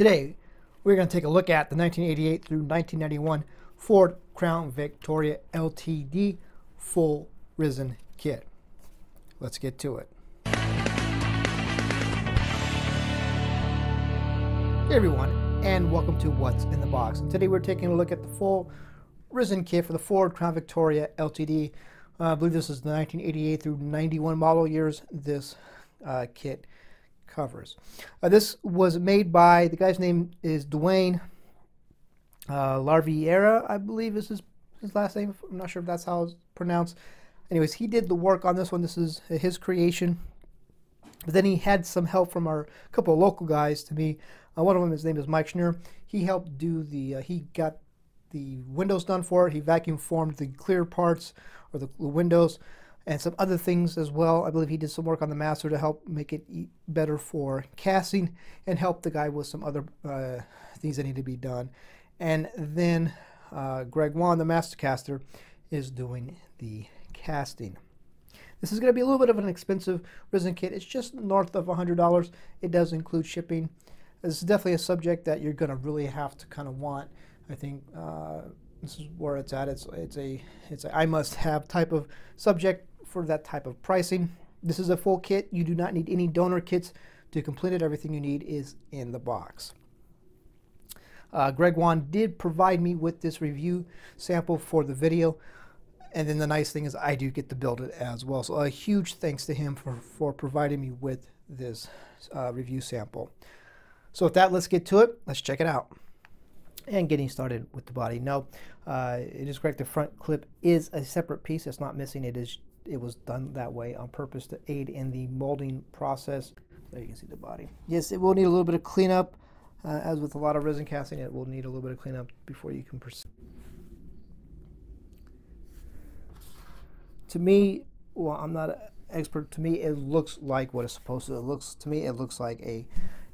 Today, we're going to take a look at the 1988 through 1991 Ford Crown Victoria LTD full resin kit. Let's get to it. Hey everyone, and welcome to What's in the Box. And today we're taking a look at the full resin kit for the Ford Crown Victoria LTD. Uh, I believe this is the 1988 through 91 model years this uh, kit covers. Uh, this was made by, the guy's name is Dwayne uh, Larviera, I believe is his, his last name. I'm not sure if that's how it's pronounced. Anyways, he did the work on this one. This is his creation. But then he had some help from our couple of local guys to me. Uh, one of them, his name is Mike Schnur. He helped do the, uh, he got the windows done for it. He vacuum formed the clear parts or the, the windows and some other things as well. I believe he did some work on the master to help make it better for casting and help the guy with some other uh, things that need to be done. And then uh, Greg Wan, the master caster, is doing the casting. This is going to be a little bit of an expensive resin kit. It's just north of $100. It does include shipping. This is definitely a subject that you're going to really have to kind of want. I think uh, this is where it's at. It's it's a it's a I must have type of subject for that type of pricing. This is a full kit. You do not need any donor kits to complete it. Everything you need is in the box. Uh, Greg Wan did provide me with this review sample for the video. And then the nice thing is I do get to build it as well. So a huge thanks to him for, for providing me with this uh, review sample. So with that, let's get to it. Let's check it out. And getting started with the body. No, uh, it is correct. The front clip is a separate piece. It's not missing. It is it was done that way on purpose to aid in the molding process. There you can see the body. Yes, it will need a little bit of cleanup. Uh, as with a lot of resin casting, it will need a little bit of cleanup before you can proceed. To me, well, I'm not an expert. To me, it looks like what it's supposed to. It looks to me, it looks like a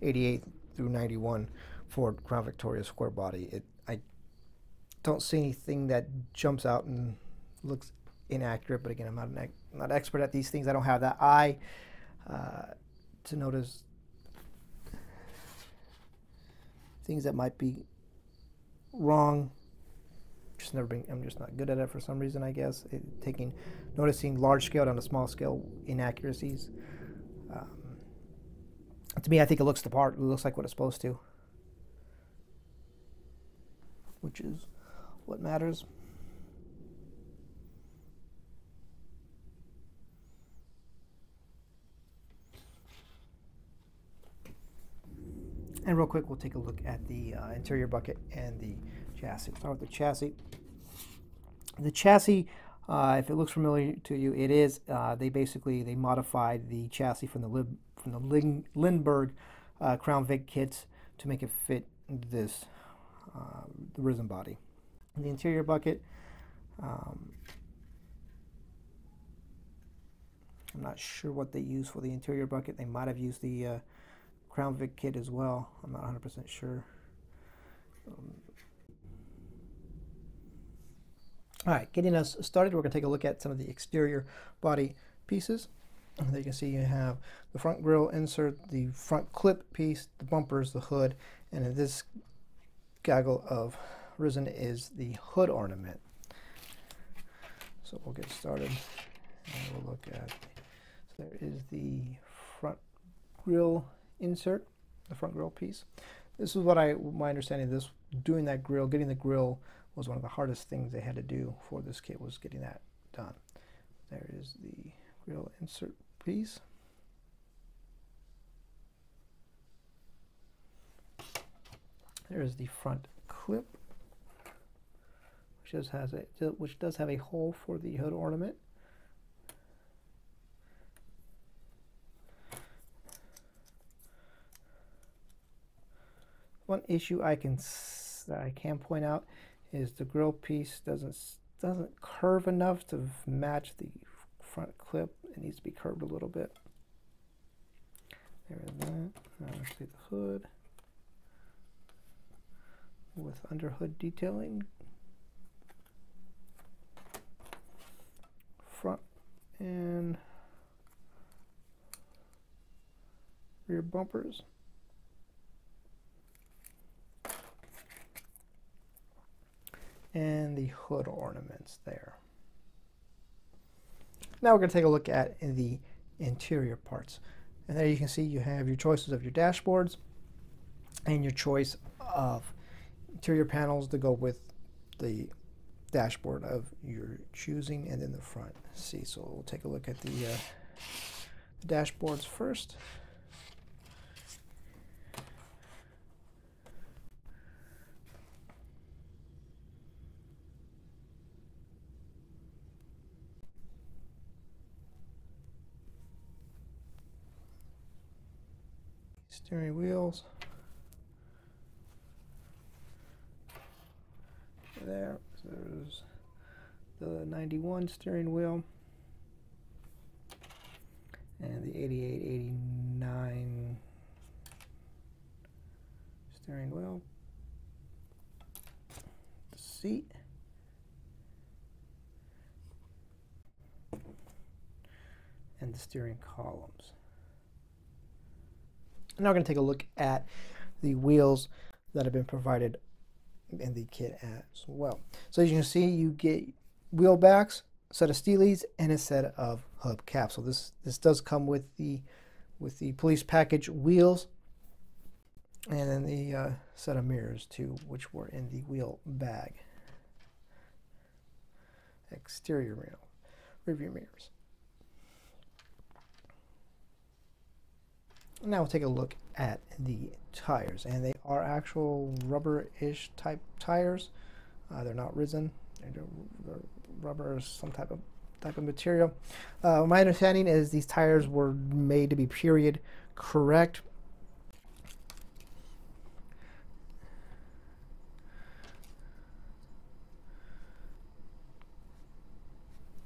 88 through 91 Ford Crown Victoria square body. It, I don't see anything that jumps out and looks inaccurate, but again, I'm not an not expert at these things. I don't have that eye uh, to notice things that might be wrong. Just never been. I'm just not good at it for some reason. I guess it, taking noticing large scale down to small scale inaccuracies. Um, to me, I think it looks the part. It looks like what it's supposed to, which is what matters. And real quick, we'll take a look at the uh, interior bucket and the chassis. Start with the chassis. The chassis, uh, if it looks familiar to you, it is. Uh, they basically they modified the chassis from the Lib, from the Lin, Lindberg uh, Crown Vic kits to make it fit this uh, the resin body. The interior bucket. Um, I'm not sure what they use for the interior bucket. They might have used the uh, Crown Vic kit as well. I'm not 100% sure. Um, all right, getting us started, we're going to take a look at some of the exterior body pieces. There you can see you have the front grille insert, the front clip piece, the bumpers, the hood, and in this gaggle of resin is the hood ornament. So we'll get started and we'll look at, so there is the front grille insert, the front grill piece. This is what I, my understanding of this, doing that grill, getting the grill was one of the hardest things they had to do for this kit was getting that done. There is the grill insert piece. There's the front clip, which just has a, which does have a hole for the hood ornament. One issue I can that I can point out is the grill piece doesn't doesn't curve enough to match the front clip. It needs to be curved a little bit. There is that. Now let's see the hood with underhood detailing. Front and rear bumpers. And the hood ornaments there. Now we're going to take a look at the interior parts. And there you can see you have your choices of your dashboards and your choice of interior panels to go with the dashboard of your choosing and then the front seat. So we'll take a look at the, uh, the dashboards first. Steering wheels. There, there's the 91 steering wheel and the 88, 89 steering wheel, the seat, and the steering columns. Now we're going to take a look at the wheels that have been provided in the kit as well. So as you can see, you get wheel backs, set of Steelies, and a set of hub caps. So this this does come with the with the police package wheels, and then the uh, set of mirrors too, which were in the wheel bag. Exterior rear mirrors. Now we'll take a look at the tires, and they are actual rubber-ish type tires. Uh, they're not resin. They're, rubber or some type of type of material. Uh, my understanding is these tires were made to be period correct.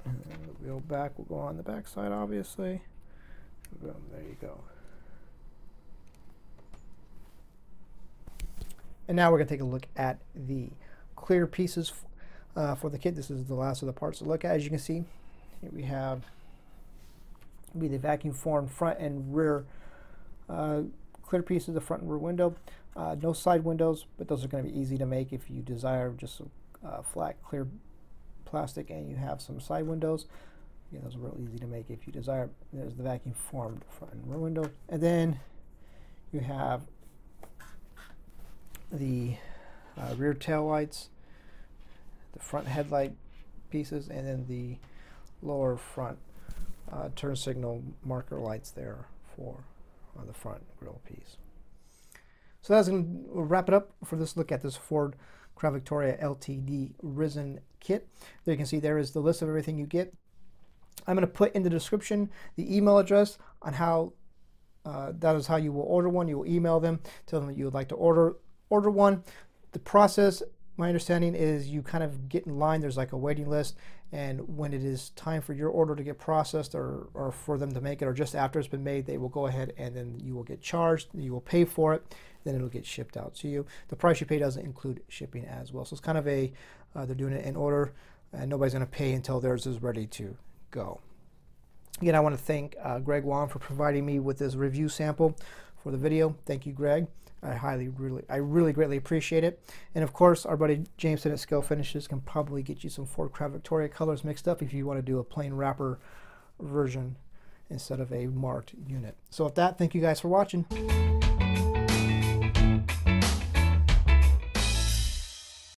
And the wheel back will go on the back side, obviously. Boom, there you go. And now we're going to take a look at the clear pieces uh, for the kit. This is the last of the parts to look at. As you can see, here we have be the vacuum formed front and rear uh, clear pieces, of the front and rear window. Uh, no side windows, but those are going to be easy to make if you desire just a uh, flat clear plastic and you have some side windows. Yeah, those are real easy to make if you desire. There's the vacuum formed front and rear window. And then you have the uh, rear tail lights, the front headlight pieces, and then the lower front uh, turn signal marker lights there for uh, the front grill piece. So that's going to wrap it up for this look at this Ford Crown Victoria LTD Resin kit. There you can see there is the list of everything you get. I'm going to put in the description the email address on how uh, that is how you will order one. You will email them, tell them that you would like to order order one. The process, my understanding is you kind of get in line. There's like a waiting list. And when it is time for your order to get processed or, or for them to make it, or just after it's been made, they will go ahead and then you will get charged. You will pay for it. Then it'll get shipped out to you. The price you pay doesn't include shipping as well. So it's kind of a, uh, they're doing it in order and nobody's going to pay until theirs is ready to go. Again, I want to thank uh, Greg Wan for providing me with this review sample for the video. Thank you, Greg. I highly, really, I really greatly appreciate it. And of course, our buddy Jameson at Scale Finishes can probably get you some Ford Crown Victoria colors mixed up if you want to do a plain wrapper version instead of a marked unit. So with that, thank you guys for watching.